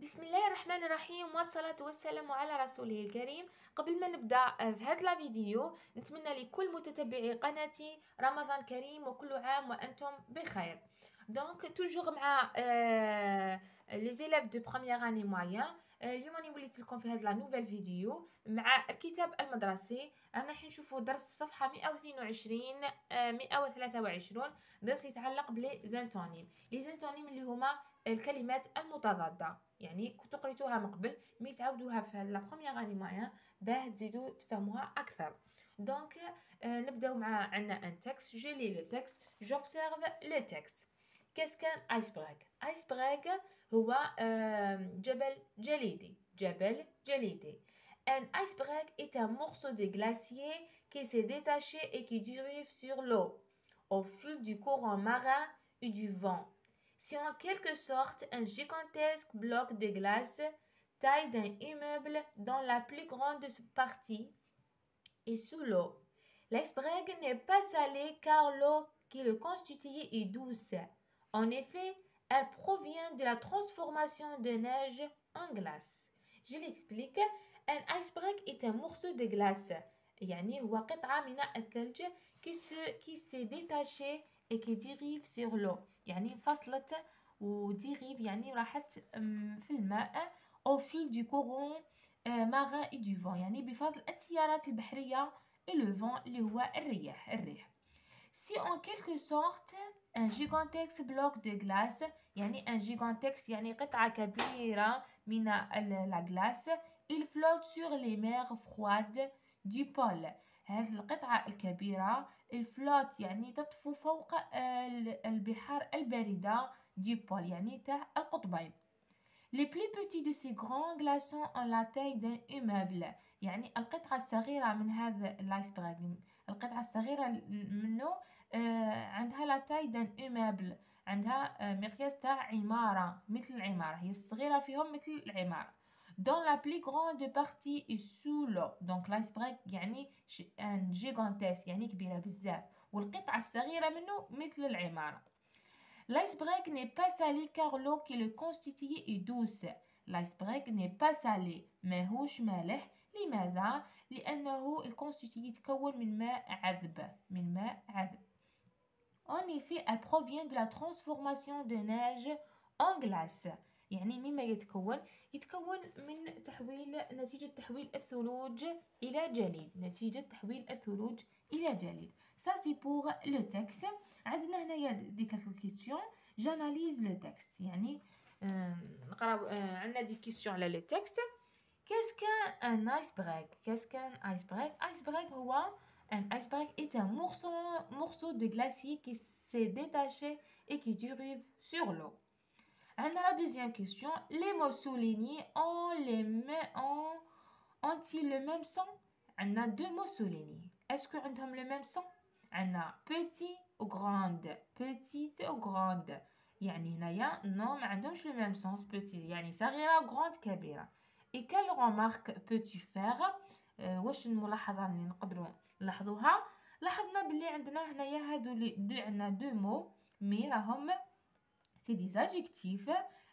بسم الله الرحمن الرحيم والصلاة والسلام على رسوله الكريم. قبل ما نبدأ في هذا الفيديو نتمنى لكل متتبعي قناتي رمضان كريم وكل عام وأنتم بخير. دونك توجور مع لي زيلاف دو بروميير اني موين اليوم راني وليت لكم في هذا لا نوفيل فيديو مع الكتاب المدرسي. رانا راح نشوفوا درس الصفحة 122 123 درس يتعلق بلي زانتونيم لي زانتونيم اللي هما الكلمات المتضادة. يعني كنتو قريتوها من قبل مي تعاودوها في لا بروميير اني موين باه تزيدو تفهموها أكثر. دونك نبداو مع عندنا ان تكست جو لي لو تكست جوبسيرف لو تكست كاس كان ايسبرغ ايسبرغ هو جبل جليدي جبل جليدي Un iceberg est un morceau de glacier qui s'est détaché et qui dérive sur l'eau au fil du courant marin et du vent. C'est en quelque sorte un gigantesque bloc de glace, taille d'un immeuble dont la plus grande partie est sous l'eau. L'iceberg n'est pas salé car l'eau qui le constitue est douce. En effet, elle provient de la transformation de neige en glace. Je l'explique. Un iceberg est un morceau de glace. يعني هو قطعة من الثلج qui se qui s'est détaché et qui dérive sur l'eau يعني انفصلت وديريف يعني راحت في الماء au fil du courant marin et du vent يعني بفضل التيارات البحرية et le vent اللي هو الرياح الريح Si en quelque sorte ان جيغونتيكس بلوك دو غلاس يعني ان جيغونتيكس يعني قطعه كبيره من لا غلاس il flotte sur les mers froides du pôle. هذه القطعه الكبيره الفلوت يعني تطفو فوق البحار البارده دي بول يعني تاع القطبين les plus petits de ces grands glaçons ont la taille d'un immeuble. يعني القطعه الصغيره من هذا الايسبرغ القطعه الصغيره منه عندها لا تاي دان immeuble. عندها مقياس تاع عمارة مثل العمارة. هي الصغيرة فيهم مثل العمارة. La plus grande partie est sous l'eau. Donc l'iceberg يعني ان جيغانتيس يعني كبيرة بزاف. والقطعة الصغيرة منه مثل العمارة. L'iceberg n'est pas salé car l'eau qui le constitue est douce. L'iceberg n'est pas salé. ماهوش مالح لماذا؟ لأنه الكونستيتي يتكون من ماء عذب. من ماء عذب. En effet, elle provient de la transformation de neige en glace. يعني مما يتكون يتكون من تحويل نتيجة تحويل الثلوج إلى جليد. نتيجة تحويل الثلوج إلى جليد. Ça c'est pour le texte. عندنا هنايا دي كالكو كيستيون جاناليز لو تكست يعني نقراو عندنا دي كيستيون على لو تكست كاس كان ان ايسبرغ كاس كان ايسبرغ ايسبرغ هو Un iceberg est un morceau, morceau de glacier qui s'est détaché et qui dérive sur l'eau. Alors la deuxième question, les mots soulignés ont, les ont, ont-ils le même son On a deux mots soulignés. Est-ce qu'ils ont le même son On a petit ou grande, petite ou grande. يعني هنايا non ما عندهمش le même sens petit يعني صغيرة grande كبيرة. Et quelle remarque peux-tu faire واش الملاحظة اللي نقدروا نلاحظوها لاحظنا بلي عندنا هنايا هادو لي دو عندنا دو مو مي راهم سي دي زادجيكتيف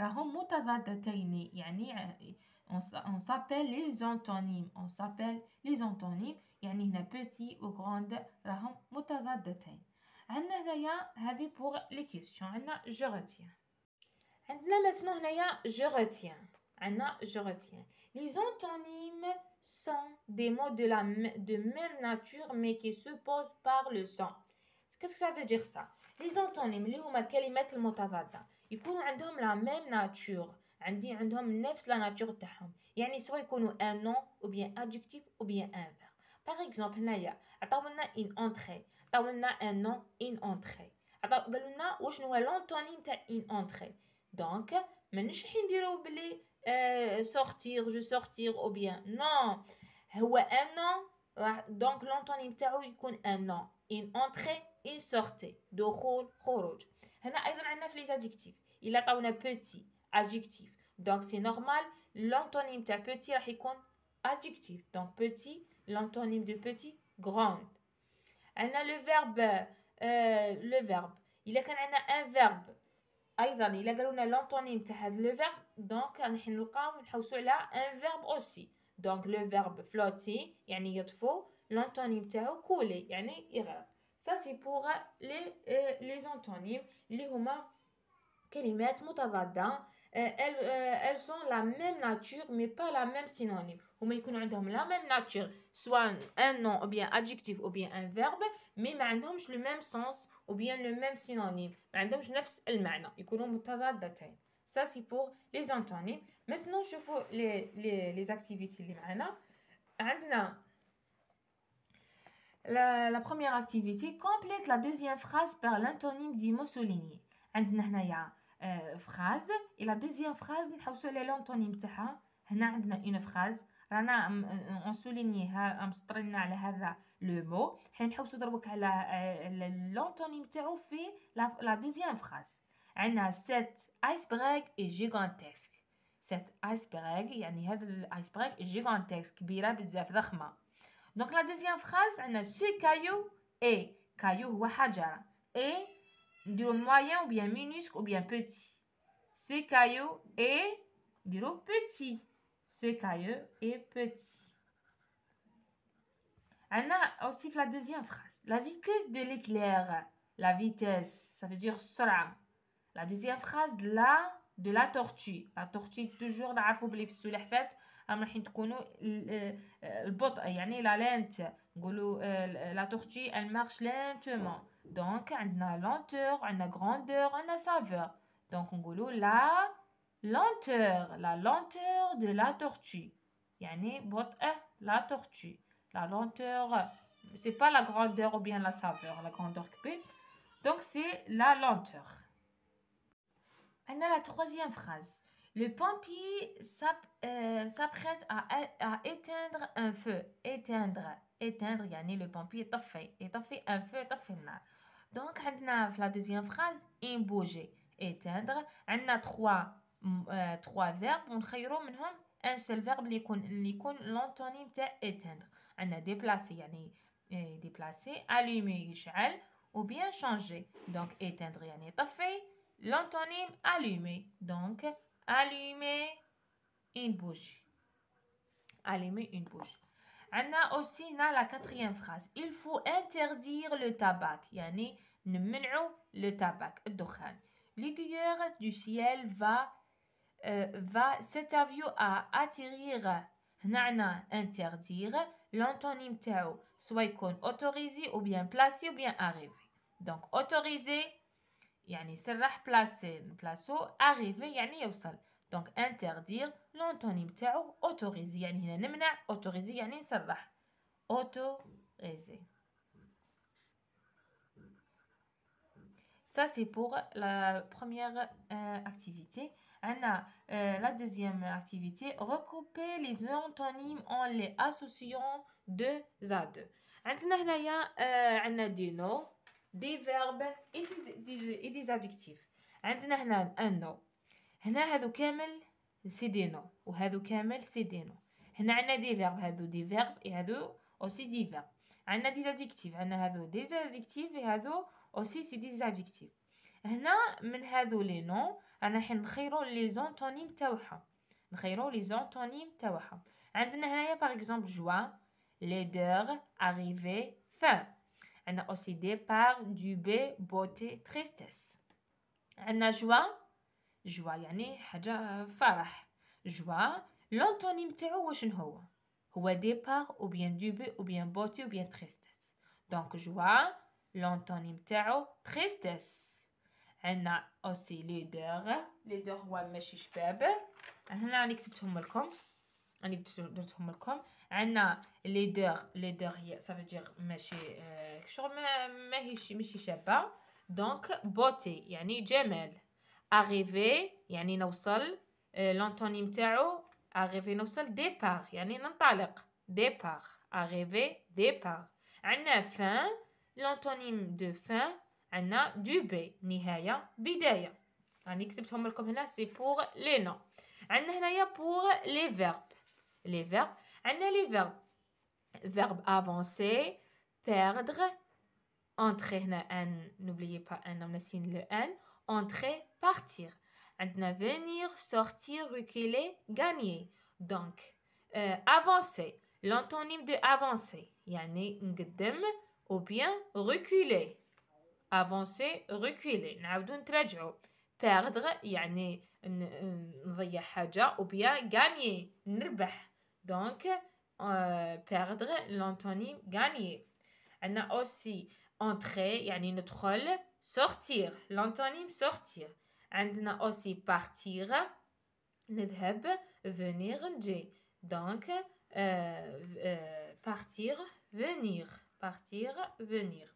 راهم متضادتين يعني on s'appelle les antonymes on s'appelle les antonymes يعني هنا petit و grande راهم متضادتين. عندنا هنايا هذه بوغ لي كيسيون عندنا جو عندنا مثلا هنايا جو عندنا je retiens les antonymes sont des mots de la de même nature mais qui s'opposent par le son qu'est-ce que ça veut dire ça les antonymes اللي هما الكلمات المتضادة يكونوا عندهم la même nature عندي عندهم نفس لا ناتور تاعهم يعني سواء يكونوا un nom ou bien adjectif ou bien un verbe par exemple هنايا عطاولنا une entrée عطاولنا un nom une entrée قالوا لنا واش هو l'antonyme تاع une entrée donc مانيش راح نديرو بلي euh, sortir, je sortir ou bien non هو un nom donc l'antonyme تاعو يكون un nom une entrée une sortie دخول خروج هنا ايضا عندنا في les adjectifs il عطاونا petit adjectif donc c'est normal l'antonyme تاع petit راح يكون adjectif donc petit l'antonyme de petit grande عندنا le verbe euh, le verbe il كان عندنا un verbe ايضا الا قالوا لنا لونتونيم تاع هذا لو فيرب دونك راح نلقاو نحوسوا على ان فيرب اوسي دونك لو فيرب فلوتي يعني يطفو لونتونيم تاعو كولي يعني يغرق سا سي بوغ لي لي زونتونيم اللي هما كلمات متضادة elles sont la même nature mais pas la même synonyme. هما يكونوا عندهم la même nature. Soit un nom ou bien adjectif ou bien un verbe mais ما عندهمش le même sens ou bien le même synonyme. ما عندهمش نفس المعنى. يكونوا متضادتين. ça c'est pour les antonymes maintenant نشوفوا les les les activités اللي معنا عندنا la, la première activité complète la deuxième phrase par l'antonyme du mot souligné عندنا هنايا فراز et la deuxième phrase نحوسوا على l'antonyme تاعها هنا عندنا une phrase رانا اون سولينيها مسطرين على هذا لو مو حنا نحوسو دربك على لونتونيم تاعو في لا دوزيام فراز عندنا سيت ايسبرغ اي جيغانتيسك سيت ايسبرغ يعني هذا الايسبرغ جيغانتيسك كبيره بزاف ضخمه دونك لا دوزيام فراز عندنا سو كايو اي كايو هو حجره اي نديرو موين او بيان مينوسك او بيان بوتي سو كايو اي نديرو بوتي Ce caillou est petit. a aussi la deuxième phrase. La vitesse de l'éclair. La vitesse, ça veut dire sera. La deuxième phrase, là, de la tortue. La tortue, toujours, نعرفوا بلي في السلحفات راهم راح تكونوا البطء يعني لا لانت نقولوا لا tortue elle marche lentement donc عندنا lenteur عندنا grandeur عندنا saveur donc نقولوا la lenteur la lenteur de la tortue يعني بطء la tortue la lenteur c'est pas la grandeur ou bien la saveur la grandeur كبير donc c'est la lenteur on a la troisième phrase le pompier euh, s'apprête à, à éteindre un feu éteindre éteindre يعني le pompier يطفي يطفي un feu يطفي النار donc عندنا في la deuxième phrase in bouger éteindre عندنا trois trois verbes ونخيروا منهم ان سول فيرب اللي يكون اللي يكون لونتونيم تاع اتندر عندنا ديبلاسي يعني ديبلاسي الومي يشعل ou bien changer donc éteindre يعني يطفي l'antonyme allumer donc allumer une bougie allumer une bougie عندنا aussi هنا la quatrième phrase il faut interdire le tabac يعني نمنعوا le tabac الدخان l'aiguilleur du ciel va va cet avion à atterrir هنا interdire l'antonyme تاعو soit يكون autorisé ou bien placé ou bien arrivé donc autorisé يعني سرح placé نبلاصو arrivé يعني يوصل donc interdire l'antonyme تاعو autorisé يعني هنا نمنع autorisé يعني نسرح autorisé Ça, c'est pour la première euh, activité. Anna, euh, la deuxième activité, recouper les antonymes en les associant deux à deux. عندنا هنايا عندنا دي نو دي فيرب اي دي زادجكتيف عندنا هنا ان نو. هنا هادو كامل سي دي نو وهادو كامل سي دي نو. هنا عندنا دي فيرب هادو دي فيرب هادو اوسي دي فيرب عندنا دي زادجكتيف عندنا هادو دي زادجكتيف هادو اوسي سي دي زادجكتيف هنا من هادو لي نو رانا راح نخيرو لي زونتونيم تاعهم نخيرو لي زونتونيم تاعهم عندنا هنايا باغ اكزومبل جوا ليدر اريفي فان عندنا اوسي ديبار دوبي بوتي تريستيس عندنا جوا جوا يعني حاجه فرح جوا لونتونيم تاعو واش هو هو ديبار او بيان دوبي او بيان بوتي او بيان تريستيس دونك جوا لونتونيم تاعو تريستيس عندنا اوسي ليدر ليدر هو ماشي شباب هنا راني كتبتهم لكم راني درتهم لكم عندنا ليدر ليدر هي صافي ماشي آه شغل ما ماهيش ماشي شابة. دونك بوتي يعني جمال. اريفي يعني نوصل آه لونتونيم تاعو اريفي نوصل ديبار يعني ننطلق. ديبار اريفي ديبار عندنا فان لونتونيم دو فان عندنا دو بي نهاية بداية. راني كتبتهم لكم هنا سي بوغ لي نو عندنا هنايا بوغ لي فيرب لي فيرب عندنا لي فيرب فيرب افونسي perdre entrer هنا ان n'oubliez pas ان ناسين le ان entrer partir عندنا venir sortir reculer gagner donc euh, avancer l'antonyme de avancer يعني نقدم ou bien reculer avancer reculer نعاودو نتراجعو perdre يعني نضيع حاجة ou bien gagner نربح donc euh, perdre l'antonyme gagner عندنا aussi entrer يعني ندخل sortir l'antonyme sortir عندنا aussi partir نذهب venir نجي donc euh, euh, partir venir partir venir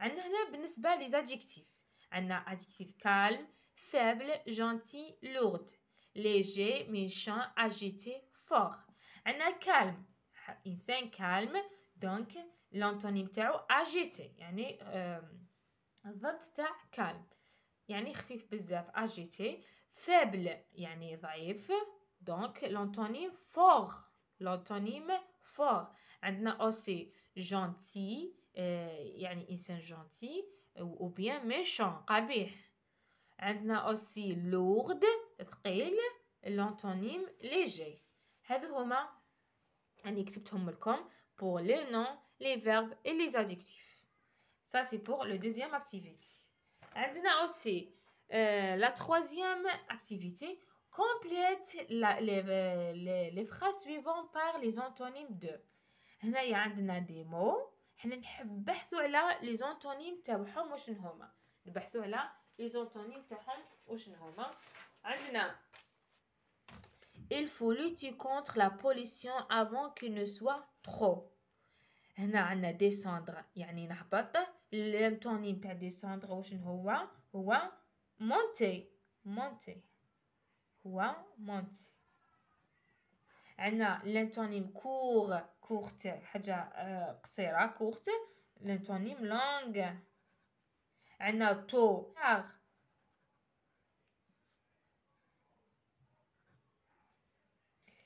عندنا هنا بالنسبة les adjectifs عندنا adjectif calme faible gentil lourd léger méchant agité fort عندنا كالم. إنسان كالم دونك الانتونيم تاعو اجيتي يعني الضد تاع كالم. يعني خفيف بزاف اجيتي فابل يعني ضعيف دونك لونتونيم فور لونتونيم فور عندنا اوسي آه، جونتي يعني إنسان جونتي أو بيان ميشون قبيح. عندنا اوسي لورد ثقيل لونتونيم ليجي هذو هما اللي كتبتهم لكم pour les noms les verbes et les adjectifs ça c'est pour le deuxième activité عندنا aussi euh, la troisième activité complète la, les, les, les phrases suivantes par les antonymes de هنايا عندنا دي مو حنا نبحثوا على لي زونتونيم تاعهم واش هما نبحثوا على لي زونتونيم تاعهم واش هما عندنا Il faut lutter contre la pollution avant qu'il ne soit trop. هنا عندنا descendre يعني نهبط الانتونيم تاع descendre واش هو هو monter monter هو monter عندنا l'antonyme court courte حاجة قصيرة courte l'antonyme longue عندنا tôt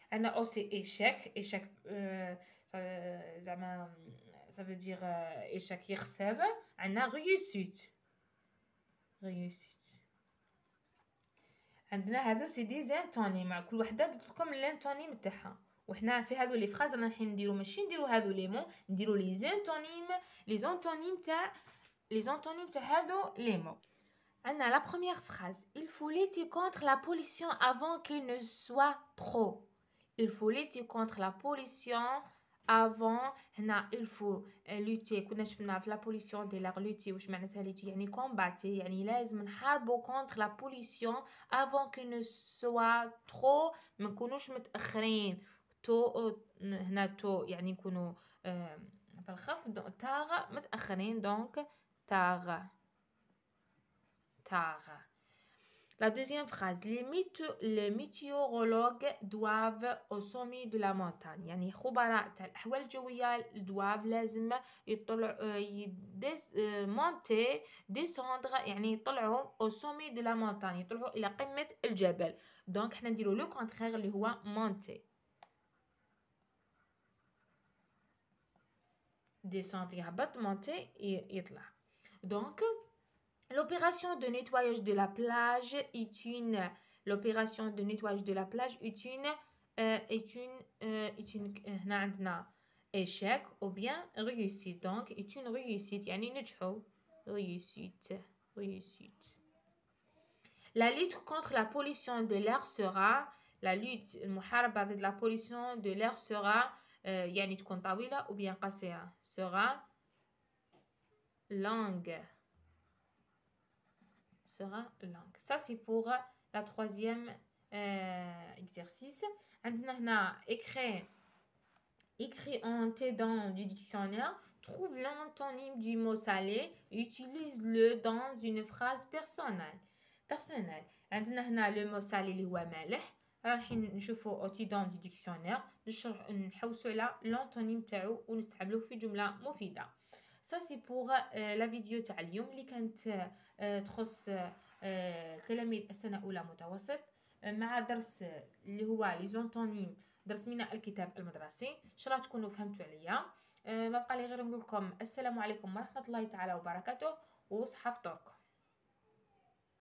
tard عندنا aussi échec échec زعما ça veut dire échec يخسر عندنا réussite réussite عندنا هذو سي دي زانتونيم كل وحده درت لكم الانتونيم تاعها وحنا في هذو لي فراز رانا الحين نديرو ماشي نديرو هذو لي مو نديرو لي زانتونيم لي زانتونيم تاع لي زانتونيم تاع هذو لي مو عندنا لا بروميير فراز il faut lutter contre la pollution avant qu'il ne soit trop il faut lutter contre la pollution avant هنا il faut lutter كنا شفنا في لا بوليسيون دي لا لوتي واش معناتها لوتي يعني كومباتي يعني لازم نحاربو contre la pollution avant qu'il ne soit trop ما نكونوش متاخرين تو هنا تو يعني نكونوا بالخف تاغ متاخرين دونك تاغ تاغ La deuxième phrase, les, les météorologues doivent au sommet de la montagne يعني خبراء تاع الأحوال الجوية doivent لازم يطلع يدس مونتي ديسوندغ يعني يطلعوا au sommet de la montagne يطلعوا إلى قمة الجبل دونك حنا نديرو لو كونترير اللي هو مونتي ديسوند يهبط مونتي يطلع دونك L'opération de nettoyage de la plage est une l'opération de nettoyage de la plage est une euh, est une euh, est une هنا عندنا échec ou bien réussite donc est une réussite يعني نجحوا réussite réussite La lutte contre la pollution de l'air sera la lutte المحاربة ضد la pollution de l'air sera euh, يعني تكون طويلة ou bien قصيرة sera longue sera langue. Ça, c'est pour la troisième euh, exercice. Maintenant, écrit, écrit en t'aidant du dictionnaire, trouve l'antonyme du mot salé, utilise-le dans une phrase personnelle. personnelle. عندنا هنا لو مو سالي اللي هو مالح راح نشوفو اوتيدون دو ديكسيونير نشرح نحوسو على لونتونيم تاعو ونستعملوه في جمله مفيده سا سي بوغ لا فيديو تاع اليوم اللي كانت تخص تلاميذ السنة الأولى متوسط مع درس اللي هو لي زونتونيم درس من الكتاب المدرسي ان شاء الله تكونوا فهمتوا عليا ما بقى لي غير نقول لكم السلام عليكم ورحمه الله تعالى وبركاته وصحه فطوركم